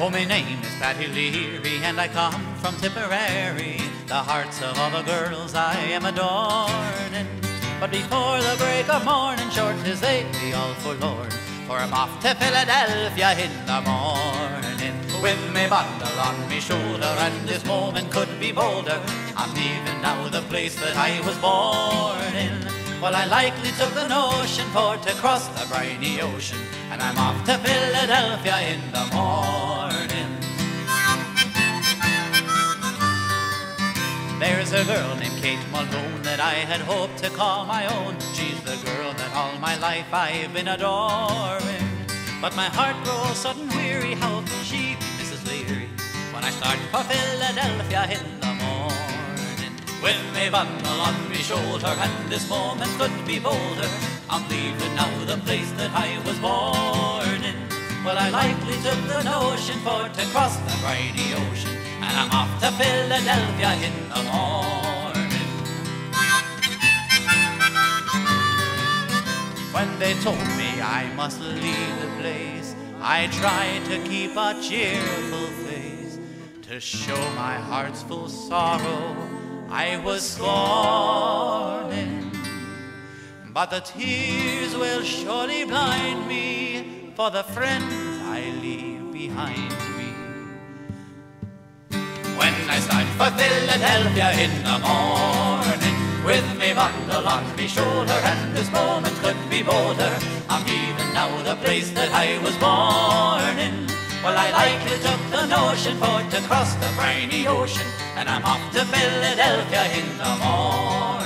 Oh, my name is Paddy Leary, and I come from Tipperary, the hearts of all the girls I am adorning. But before the break of morning, short is they be all forlorn, for I'm off to Philadelphia in the morning. With me bundle on me shoulder, and this moment could be bolder. I'm leaving now the place that I was born in. Well, I likely took the notion for to cross the briny ocean, and I'm off to Philadelphia in the morning. There's a girl named Kate Muldoon that I had hoped to call my own. She's the girl that all my life I've been adoring. But my heart grows sudden weary, how can she be Mrs. Leary when I start for Philadelphia in the morning? With me bundle on me shoulder, and this moment could be bolder. I'm leaving now the place that I was born in. Well, I likely took the notion for to cross the briny ocean, I'm off to Philadelphia in the morning. When they told me I must leave the place, I tried to keep a cheerful face to show my heart's full sorrow. I was scorning, but the tears will surely blind me for the friends I leave behind I start for Philadelphia in the morning, with me bundle on me shoulder, and this moment could be bolder. I'm leaving now the place that I was born in. Well, I like likely took the notion for to cross the briny ocean, and I'm off to Philadelphia in the morning.